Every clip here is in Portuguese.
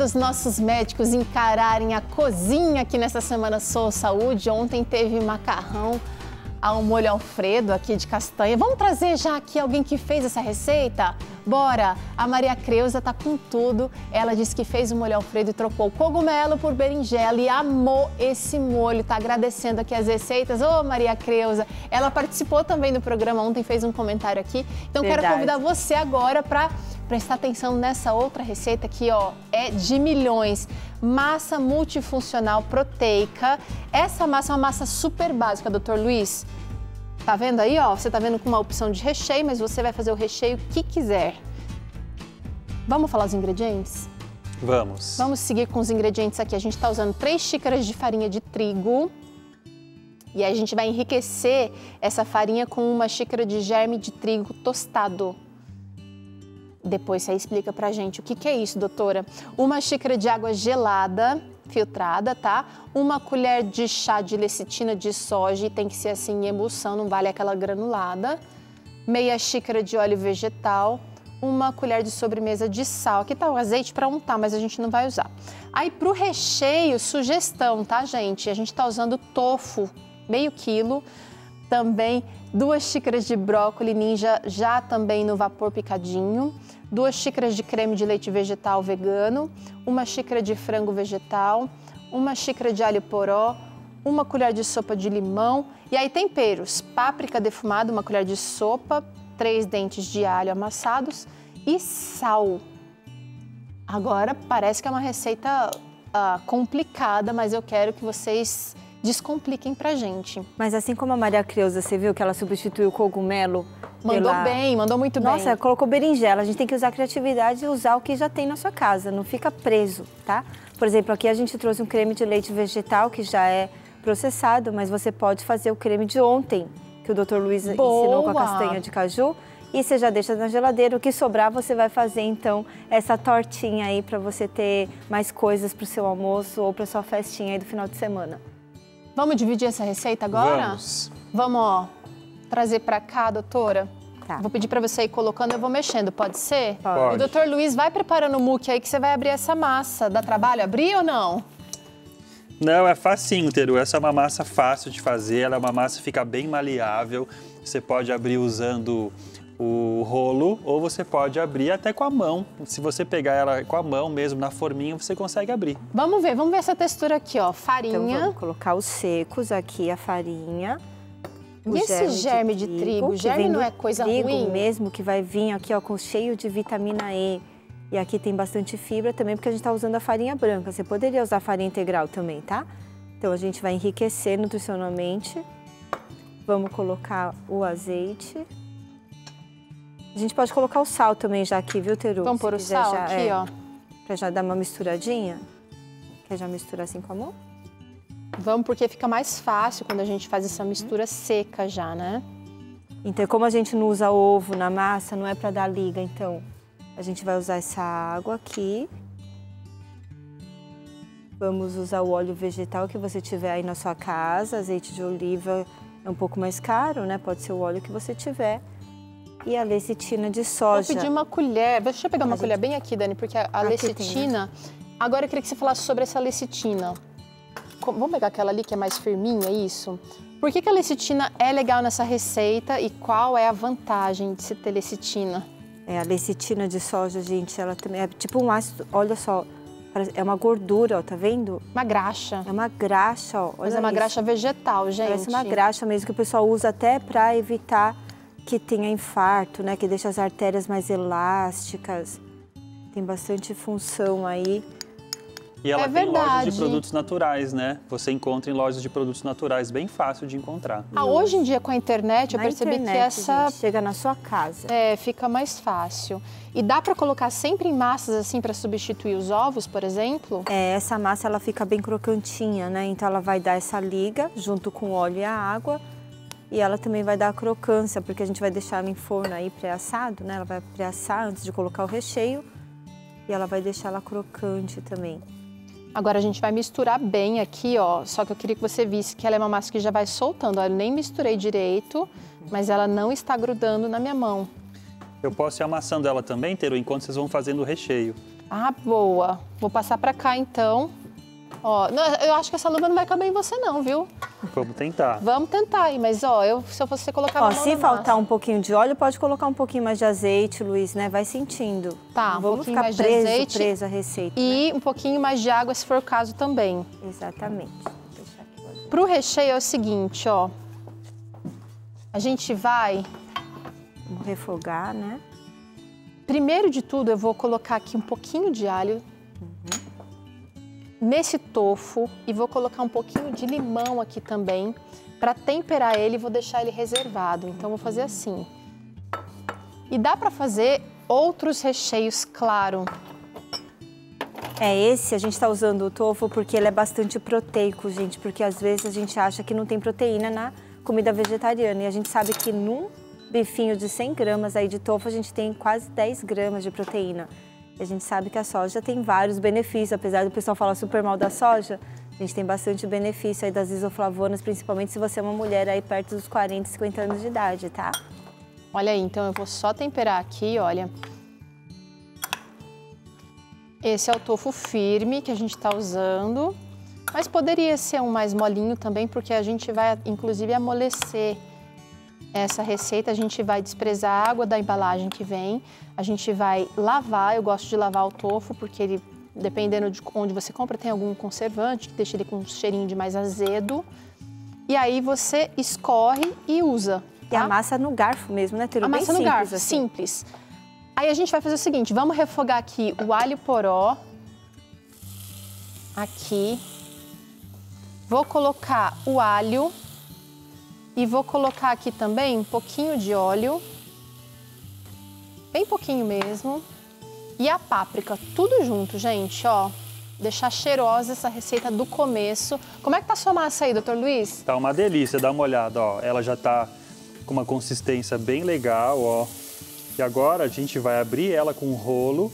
dos nossos médicos encararem a cozinha aqui nessa semana Sou Saúde. Ontem teve macarrão ao molho alfredo aqui de castanha. Vamos trazer já aqui alguém que fez essa receita? Bora! A Maria Creuza tá com tudo. Ela disse que fez o molho alfredo e trocou cogumelo por berinjela e amou esse molho. Tá agradecendo aqui as receitas. Ô, Maria Creuza! Ela participou também do programa ontem, fez um comentário aqui. Então Verdade. quero convidar você agora para prestar atenção nessa outra receita aqui, ó, é de milhões. Massa multifuncional proteica. Essa massa é uma massa super básica, doutor Luiz. Tá vendo aí, ó? Você tá vendo com uma opção de recheio, mas você vai fazer o recheio que quiser. Vamos falar os ingredientes? Vamos. Vamos seguir com os ingredientes aqui. A gente está usando 3 xícaras de farinha de trigo. E a gente vai enriquecer essa farinha com uma xícara de germe de trigo tostado. Depois você explica pra gente o que, que é isso, doutora. Uma xícara de água gelada, filtrada, tá? Uma colher de chá de lecitina de soja, tem que ser assim em emulsão, não vale aquela granulada. Meia xícara de óleo vegetal, uma colher de sobremesa de sal. Aqui tá o azeite para untar, mas a gente não vai usar. Aí pro recheio, sugestão, tá, gente? A gente tá usando tofu, meio quilo. Também duas xícaras de brócolis ninja, já também no vapor picadinho duas xícaras de creme de leite vegetal vegano, uma xícara de frango vegetal, uma xícara de alho poró, uma colher de sopa de limão e aí temperos, páprica defumada, uma colher de sopa, três dentes de alho amassados e sal. Agora parece que é uma receita uh, complicada, mas eu quero que vocês descompliquem pra gente. Mas assim como a Maria Creuza, você viu que ela substituiu o cogumelo Mandou pela... bem, mandou muito Nossa, bem. Nossa, colocou berinjela. A gente tem que usar a criatividade e usar o que já tem na sua casa, não fica preso, tá? Por exemplo, aqui a gente trouxe um creme de leite vegetal que já é processado, mas você pode fazer o creme de ontem, que o Dr. Luiz Boa. ensinou com a castanha de caju. E você já deixa na geladeira. O que sobrar, você vai fazer então essa tortinha aí para você ter mais coisas para o seu almoço ou para sua festinha aí do final de semana. Vamos dividir essa receita agora? Vamos. Vamos, ó, trazer para cá, doutora. Tá. Vou pedir para você ir colocando, eu vou mexendo, pode ser? Pode. O doutor Luiz vai preparando o muque aí que você vai abrir essa massa. Dá trabalho abrir ou não? Não, é facinho, Teru. Essa é uma massa fácil de fazer, ela é uma massa que fica bem maleável. Você pode abrir usando o rolo ou você pode abrir até com a mão. Se você pegar ela com a mão mesmo na forminha, você consegue abrir. Vamos ver, vamos ver essa textura aqui, ó. Farinha. Então vamos colocar os secos aqui, a farinha. E esse germe de trigo? De trigo germe não é coisa trigo ruim? mesmo, que vai vir aqui ó, com cheio de vitamina E. E aqui tem bastante fibra também, porque a gente está usando a farinha branca. Você poderia usar farinha integral também, tá? Então a gente vai enriquecer nutricionalmente. Vamos colocar o azeite. A gente pode colocar o sal também já aqui, viu, Teru? Vamos pôr o sal já, aqui, é, ó. Pra já dar uma misturadinha. Quer já misturar assim com a mão? Vamos, porque fica mais fácil quando a gente faz essa mistura seca já, né? Então, como a gente não usa ovo na massa, não é para dar liga, então a gente vai usar essa água aqui. Vamos usar o óleo vegetal que você tiver aí na sua casa. Azeite de oliva é um pouco mais caro, né? Pode ser o óleo que você tiver e a lecitina de soja. Vou pedir uma colher. Deixa eu pegar uma a colher gente... bem aqui, Dani, porque a, a lecitina. Né? Agora eu queria que você falasse sobre essa lecitina. Vamos pegar aquela ali que é mais firminha, é isso? Por que, que a lecitina é legal nessa receita e qual é a vantagem de se ter lecitina? É, a lecitina de soja, gente, ela também é tipo um ácido, olha só, é uma gordura, ó, tá vendo? Uma graxa. É uma graxa, ó. Mas é uma isso. graxa vegetal, gente. Parece uma graxa mesmo que o pessoal usa até para evitar que tenha infarto, né? Que deixa as artérias mais elásticas. Tem bastante função aí. E ela é tem lojas de produtos naturais, né? Você encontra em lojas de produtos naturais, bem fácil de encontrar. Ah, hoje em dia com a internet, eu percebi internet, que essa gente, chega na sua casa. É, fica mais fácil. E dá para colocar sempre em massas assim para substituir os ovos, por exemplo? É, essa massa ela fica bem crocantinha, né? Então ela vai dar essa liga junto com o óleo e a água e ela também vai dar a crocância, porque a gente vai deixar ela em forno aí pré-assado, né? Ela vai pré-assar antes de colocar o recheio e ela vai deixar ela crocante também. Agora a gente vai misturar bem aqui, ó. Só que eu queria que você visse que ela é uma massa que já vai soltando. Ó, eu nem misturei direito, mas ela não está grudando na minha mão. Eu posso ir amassando ela também, Teru, enquanto vocês vão fazendo o recheio. Ah, boa. Vou passar pra cá então. Ó, não, eu acho que essa luva não vai caber em você não, viu? Vamos tentar. Vamos tentar aí, mas ó, eu, se eu fosse colocar Ó, a se faltar massa. um pouquinho de óleo, pode colocar um pouquinho mais de azeite, Luiz, né? Vai sentindo. Tá, Não um vamos pouquinho ficar mais de preso, azeite preso à receita. E um pouquinho mais de água, se for o caso também. né? Exatamente. Vou deixar aqui o recheio é o seguinte, ó. A gente vai Vamos refogar, né? Primeiro de tudo, eu vou colocar aqui um pouquinho de alho nesse tofu e vou colocar um pouquinho de limão aqui também para temperar ele vou deixar ele reservado. Então, vou fazer assim. E dá para fazer outros recheios, claro. É, esse a gente está usando o tofu porque ele é bastante proteico, gente. Porque às vezes a gente acha que não tem proteína na comida vegetariana. E a gente sabe que num bifinho de 100 gramas aí de tofu, a gente tem quase 10 gramas de proteína. A gente sabe que a soja tem vários benefícios. Apesar do pessoal falar super mal da soja, a gente tem bastante benefício aí das isoflavonas, principalmente se você é uma mulher aí perto dos 40, 50 anos de idade, tá? Olha aí, então eu vou só temperar aqui, olha. Esse é o tofu firme que a gente está usando, mas poderia ser um mais molinho também, porque a gente vai, inclusive, amolecer essa receita. A gente vai desprezar a água da embalagem que vem, a gente vai lavar. Eu gosto de lavar o tofu, porque ele, dependendo de onde você compra, tem algum conservante que deixa ele com um cheirinho de mais azedo. E aí você escorre e usa. E tá? a massa no garfo mesmo, né, Teru? A massa no simples, garfo, assim. simples. Aí a gente vai fazer o seguinte, vamos refogar aqui o alho poró. Aqui. Vou colocar o alho e vou colocar aqui também um pouquinho de óleo. Bem pouquinho mesmo. E a páprica, tudo junto, gente, ó. Deixar cheirosa essa receita do começo. Como é que tá a sua massa aí, doutor Luiz? Tá uma delícia, dá uma olhada, ó. Ela já tá com uma consistência bem legal, ó. E agora a gente vai abrir ela com um rolo.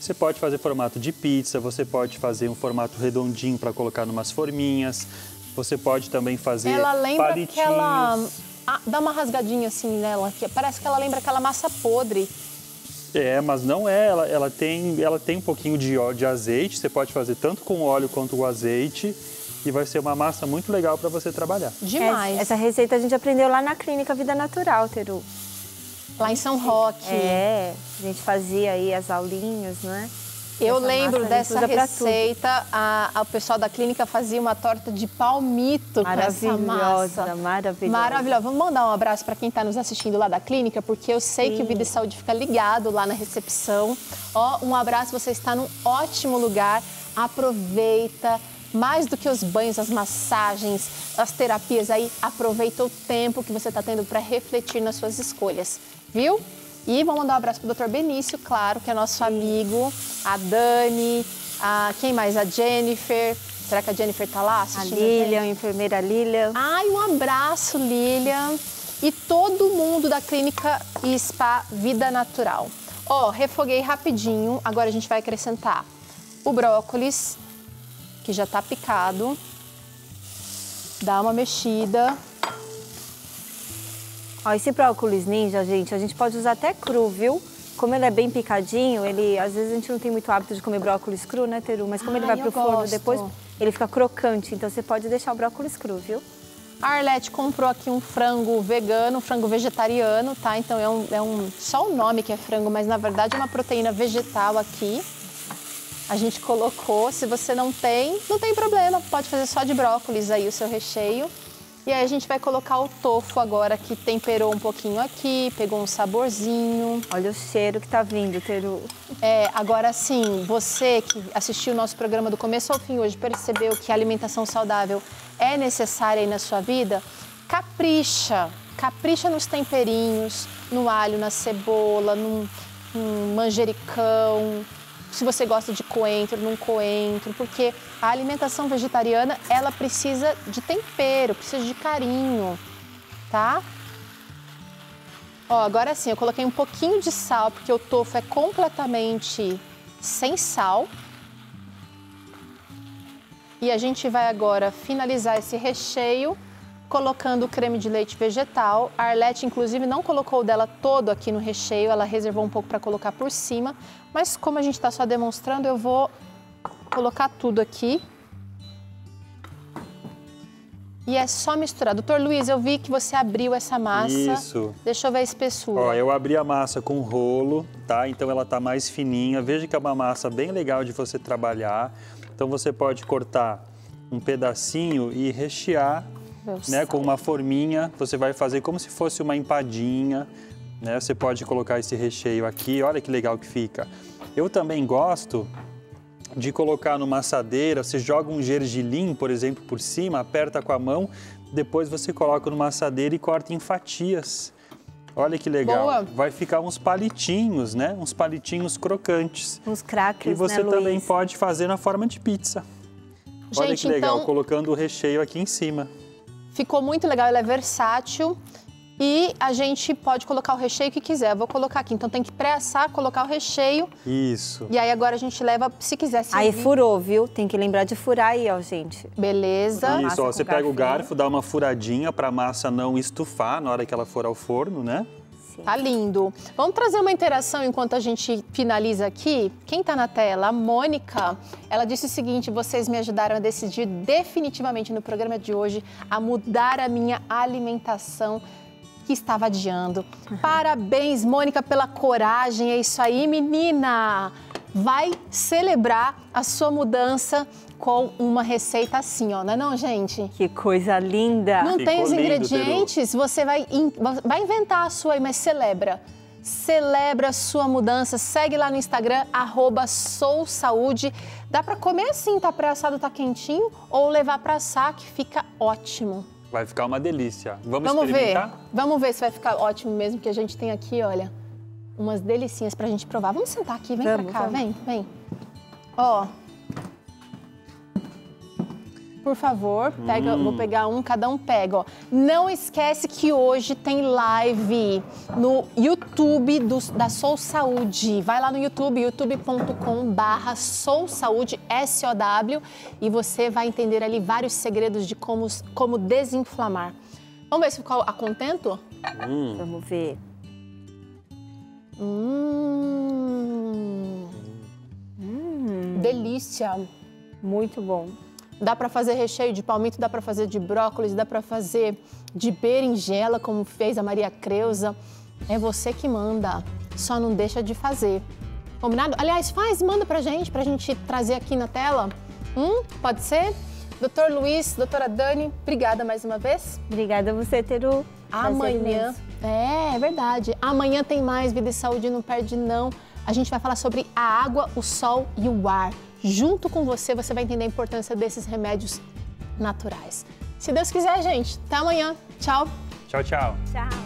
Você pode fazer formato de pizza, você pode fazer um formato redondinho para colocar numas forminhas. Você pode também fazer Ela lembra palitinhos. aquela. Ah, dá uma rasgadinha assim nela, que parece que ela lembra aquela massa podre. É, mas não é. Ela, ela tem, ela tem um pouquinho de, ó- de azeite. Você pode fazer tanto com óleo quanto com azeite. E vai ser uma massa muito legal para você trabalhar. Demais. Essa, essa receita a gente aprendeu lá na clínica Vida Natural, Teru. Lá em São Roque. É, a gente fazia aí as aulinhas, né? Eu Essa lembro dessa receita. A, a- o pessoal da clínica fazia uma torta de palmito com essa massa. maravilhosa. Maravilhosa. Vamos mandar um abraço para quem está nos assistindo lá da clínica, porque eu sei que o Vida e Saúde fica ligado lá na recepção. Ó, um abraço, você está num ótimo lugar. Aproveita. Mais do que os banhos, as massagens, as terapias aí, aproveita o tempo que você está tendo para refletir nas suas escolhas, viu? E vamos mandar um abraço pro Dr. Benício, claro, que é nosso amigo, a Dani, a quem mais? A Jennifer. Será que a Jennifer tá lá A? Lilian, a enfermeira Lilian. Ai, um abraço, Lilian. E todo mundo da clínica e spa Vida Natural. Ó, refoguei rapidinho. Agora a gente vai acrescentar o brócolis, que já tá picado. Dá uma mexida. Ó, esse brócolis ninja, gente, a gente pode usar até cru, viu? Como ele é bem picadinho, ele às vezes a gente não tem muito hábito de comer brócolis cru, né, Teru? Mas como ele Ai, vai pro forno gosto. depois, ele fica crocante, então você pode deixar o brócolis cru, viu? A Arlete comprou aqui um frango vegano, um frango vegetariano, tá? Então é um, é um só o nome que é frango, mas na verdade é uma proteína vegetal aqui. A gente colocou, se você não tem, não tem problema, pode fazer só de brócolis aí o seu recheio. E aí a gente vai colocar o tofu agora que temperou um pouquinho aqui, pegou um saborzinho. Olha o cheiro que tá vindo, Teru. É, agora sim, você que assistiu o nosso programa do começo ao fim hoje percebeu que a alimentação saudável é necessária aí na sua vida, capricha, capricha nos temperinhos, no alho, na cebola, num, num manjericão, se você gosta de coentro, num coentro, porque a alimentação vegetariana, ela precisa de tempero, precisa de carinho, tá? Ó, agora sim, eu coloquei um pouquinho de sal, porque o tofu é completamente sem sal. E a gente vai agora finalizar esse recheio colocando o creme de leite vegetal. A Arlete, inclusive, não colocou o dela todo aqui no recheio, ela reservou um pouco para colocar por cima. Mas como a gente está só demonstrando, eu vou colocar tudo aqui. E é só misturar. Doutor Luiz, eu vi que você abriu essa massa. Isso. Deixa eu ver a espessura. Ó, eu abri a massa com rolo, tá? Então ela tá mais fininha. Veja que é uma massa bem legal de você trabalhar. Então você pode cortar um pedacinho e rechear, Né, com uma forminha. Você vai fazer como se fosse uma empadinha, né? Você pode colocar esse recheio aqui. Olha que legal que fica. Eu também gosto de colocar numa assadeira, você joga um gergelim, por exemplo, por cima, aperta com a mão, depois você coloca numa assadeira e corta em fatias. Olha que legal. Boa. Vai ficar uns palitinhos, né? Uns palitinhos crocantes. Uns crackers, E você né, também Luiz? pode fazer na forma de pizza. Olha Gente, que legal, então- colocando o recheio aqui em cima. Ficou muito legal, ela é versátil. E a gente pode colocar o recheio que quiser. Eu vou colocar aqui. Então tem que pré-assar, colocar o recheio. Isso. E aí agora a gente leva, se quiser Aí servir. furou, viu? Tem que lembrar de furar aí, ó, gente. Beleza. Isso, ó, você pega o garfo, dá uma furadinha para a massa não estufar na hora que ela for ao forno, né? Sim. Tá lindo. Vamos trazer uma interação enquanto a gente finaliza aqui. Quem tá na tela? A Mônica. Ela disse o seguinte: vocês me ajudaram a decidir definitivamente no programa de hoje a mudar a minha alimentação que estava adiando. Parabéns, Mônica, pela coragem. É isso aí, menina. Vai celebrar a sua mudança com uma receita assim, ó. Não é não, gente? Que coisa linda. Não Ficou tem os lindo, ingredientes, você vai, in- vai inventar a sua aí, mas celebra. Celebra a sua mudança. Segue lá no Instagram, arroba sousaúde. Dá pra comer assim, tá pré-assado, tá quentinho, ou levar pra assar, que fica ótimo. Vai ficar uma delícia. Vamos, Vamos ver, experimentar? vamos ver se vai ficar ótimo mesmo, que a gente tem aqui, olha, umas delicinhas pra gente provar. Vamos sentar aqui, vem Vamos, pra cá, vamos. vem, vem. Ó. Por favor, pega, vou pegar um, cada um pega, ó. Não esquece que hoje tem live no YouTube do- da Sou Saúde. Vai lá no YouTube, youtube.com barra Sou Saúde, S-O-W, e você vai entender ali vários segredos de como, como desinflamar. Vamos ver se ficou a contento? Vamos ver. Hum. Delícia. Muito bom. Dá para fazer recheio de palmito, dá para fazer de brócolis, dá para fazer de berinjela, como fez a Maria Creuza. É você que manda. Só não deixa de fazer. Combinado? Aliás, faz, manda pra gente, pra gente trazer aqui na tela. Hum, pode ser? Doutor Luiz, doutora Dani, obrigada mais uma vez. Obrigada a você, Teru. Amanhã. É, é verdade. Amanhã tem mais Vida e Saúde, não perde não. A gente vai falar sobre a água, o sol e o ar. Junto com você, você vai entender a importância desses remédios naturais. Se Deus quiser, gente. Até amanhã. Tchau. Tchau, tchau. Tchau.